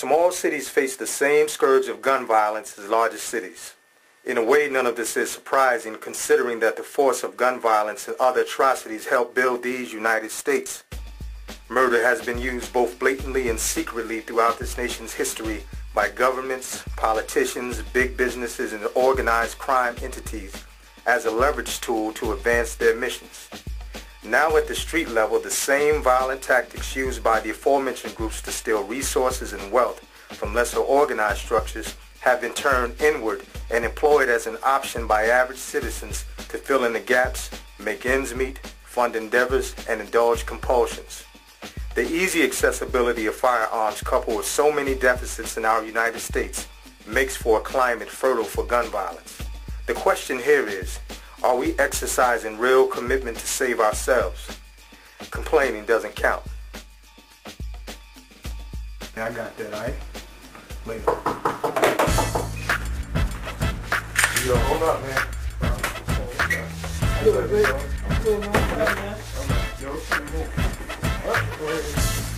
Small cities face the same scourge of gun violence as larger cities. In a way, none of this is surprising considering that the force of gun violence and other atrocities helped build these United States. Murder has been used both blatantly and secretly throughout this nation's history by governments, politicians, big businesses, and organized crime entities as a leverage tool to advance their missions. Now at the street level, the same violent tactics used by the aforementioned groups to steal resources and wealth from lesser organized structures have been turned inward and employed as an option by average citizens to fill in the gaps, make ends meet, fund endeavors, and indulge compulsions. The easy accessibility of firearms coupled with so many deficits in our United States makes for a climate fertile for gun violence. The question here is, are we exercising real commitment to save ourselves? Complaining doesn't count. I got that, alright? Later. Yo, hold up, man. I'm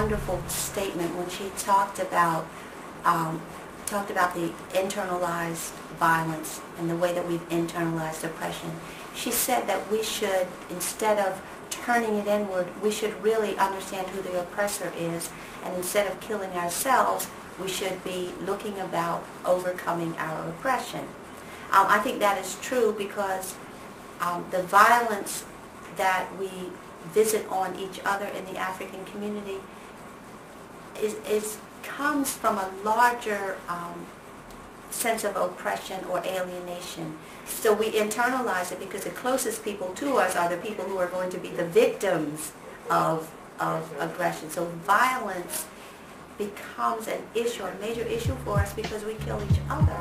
wonderful statement when she talked about um, talked about the internalized violence and the way that we've internalized oppression. She said that we should, instead of turning it inward, we should really understand who the oppressor is, and instead of killing ourselves, we should be looking about overcoming our oppression. Um, I think that is true because um, the violence that we visit on each other in the African community is, is comes from a larger um, sense of oppression or alienation. So we internalize it because the closest people to us are the people who are going to be the victims of, of aggression. So violence becomes an issue, a major issue for us because we kill each other.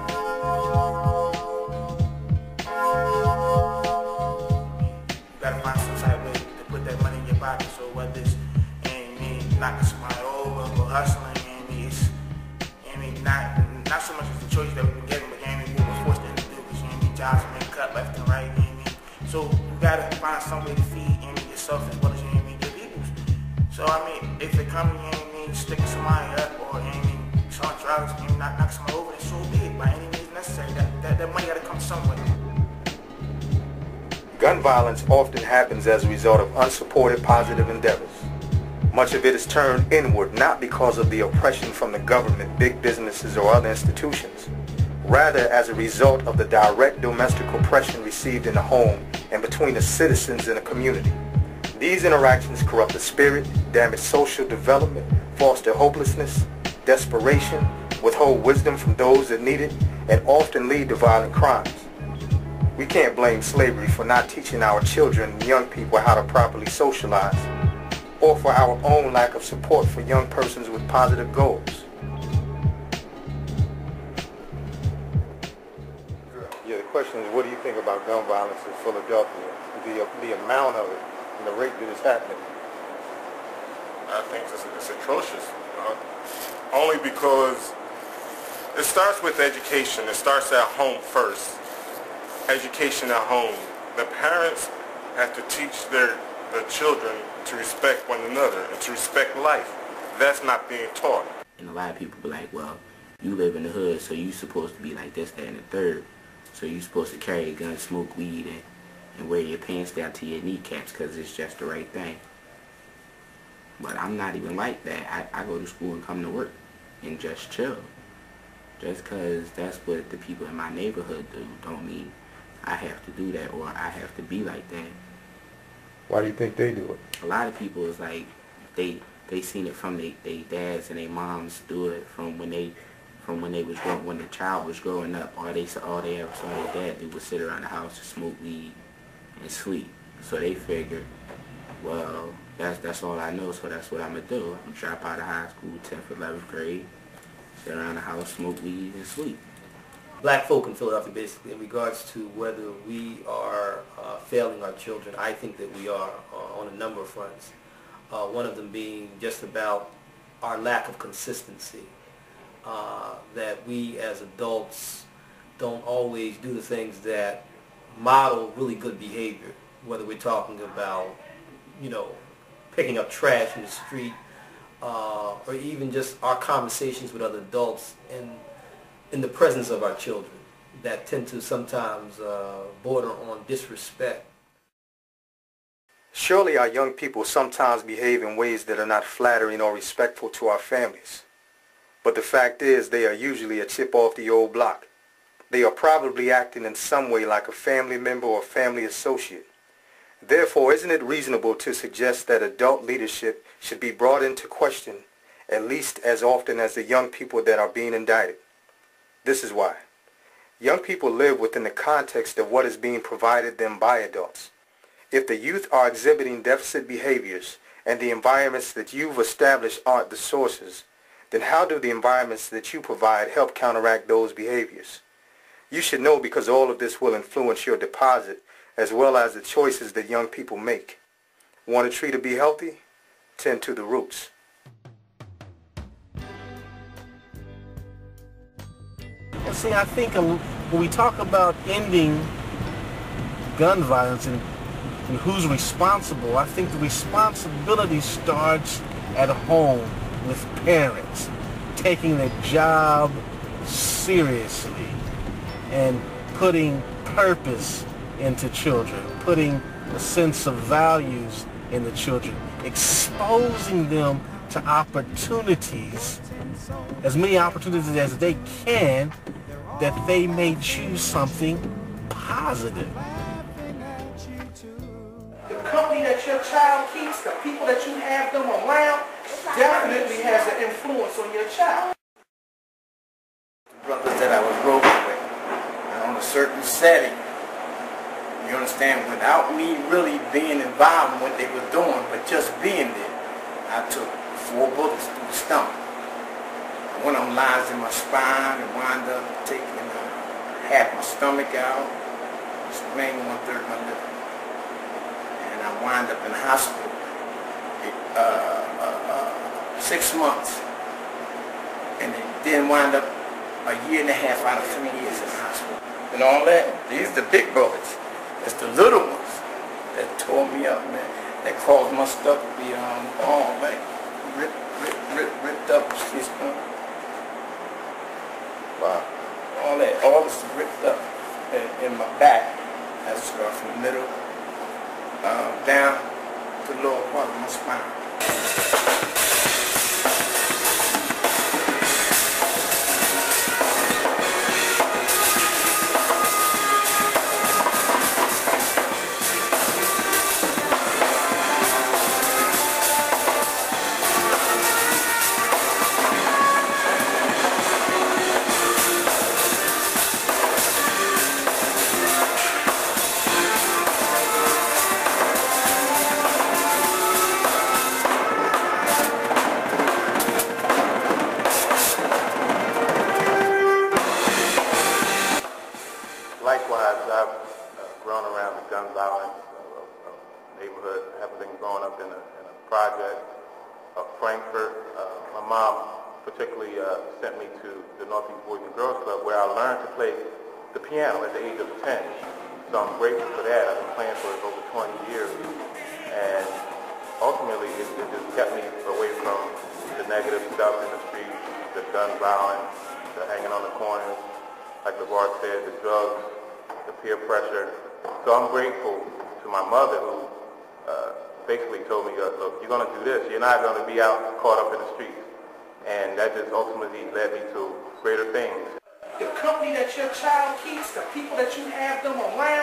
Way to put that money in your. So hustling, and it's, I mean, not not so much as the choice that we've been given, but I mean, we were forced into do because you know, jobs are being cut left and right, you know So you gotta find some way to feed I mean, yourself as well as you know your people. So I mean, if it comes, you know I mean, sticking somebody up or you know I mean, selling drugs, you know, not knock somebody over, then so be it. By any means necessary, that, that, that money gotta come somewhere. Gun violence often happens as a result of unsupported positive endeavors. Much of it is turned inward not because of the oppression from the government, big businesses, or other institutions. Rather as a result of the direct domestic oppression received in the home and between the citizens in a community. These interactions corrupt the spirit, damage social development, foster hopelessness, desperation, withhold wisdom from those that need it, and often lead to violent crimes. We can't blame slavery for not teaching our children and young people how to properly socialize or for our own lack of support for young persons with positive goals. Yeah, the question is, what do you think about gun violence in Philadelphia? The, the amount of it and the rate that it's happening. I think it's, it's atrocious. Uh, only because it starts with education. It starts at home first. Education at home. The parents have to teach their, their children to respect one another and to respect life. That's not being taught. And a lot of people be like, well, you live in the hood, so you supposed to be like this, that, and the third. So you supposed to carry a gun, smoke weed, and, and wear your pants down to your kneecaps because it's just the right thing. But I'm not even like that. I, I go to school and come to work and just chill. Just because that's what the people in my neighborhood do don't mean I have to do that or I have to be like that. Why do you think they do it? A lot of people is like they they seen it from their they dads and their moms do it from when they from when they was growing when the child was growing up. All they all they ever saw their dad do was sit around the house and smoke weed and sleep. So they figured, well, that's that's all I know, so that's what I'm gonna do. I'm drop out of high school, 10th, 11th grade, sit around the house, smoke weed, and sleep. Black folk in Philadelphia, basically, in regards to whether we are failing our children, I think that we are uh, on a number of fronts. Uh, one of them being just about our lack of consistency. Uh, that we as adults don't always do the things that model really good behavior, whether we're talking about, you know, picking up trash in the street, uh, or even just our conversations with other adults in, in the presence of our children that tend to sometimes uh, border on disrespect. Surely our young people sometimes behave in ways that are not flattering or respectful to our families. But the fact is they are usually a chip off the old block. They are probably acting in some way like a family member or family associate. Therefore, isn't it reasonable to suggest that adult leadership should be brought into question at least as often as the young people that are being indicted? This is why. Young people live within the context of what is being provided them by adults. If the youth are exhibiting deficit behaviors and the environments that you've established aren't the sources, then how do the environments that you provide help counteract those behaviors? You should know because all of this will influence your deposit as well as the choices that young people make. Want a tree to be healthy? Tend to the roots. See, I think um, when we talk about ending gun violence and, and who's responsible, I think the responsibility starts at home with parents taking their job seriously and putting purpose into children, putting a sense of values in the children, exposing them to opportunities, as many opportunities as they can, that they may choose something positive. The company that your child keeps, the people that you have them around, definitely has an influence on your child. Brothers that I was rolling with, on a certain setting, you understand, without me really being involved in what they were doing, but just being there, I took four bullets through the stomach. One of them lies in my spine and wound up taking uh, half my stomach out, sprained one third of my liver. And I wound up in the hospital uh, uh, uh, six months. And then wound up a year and a half out of three years in the hospital. And all that, these are the big bullets. It's the little ones that tore me up, man. That caused my stuff to be um, all like ripped, ripped, ripped, ripped up. Wow. All that, all this ripped up in, in my back. That's from the middle uh, down to the lower part of my spine. Particularly uh, sent me to the Northeast Boys and Girls Club where I learned to play the piano at the age of 10. So I'm grateful for that. I've been playing for over 20 years. And ultimately, it, it just kept me away from the negative stuff in the streets, the gun violence, the hanging on the corners, like LeVar said, the drugs, the peer pressure. So I'm grateful to my mother who uh, basically told me, look, you're going to do this. You're not going to be out caught up in the streets. And that just ultimately led me to greater things. the company that your child keeps, the people that you have them around,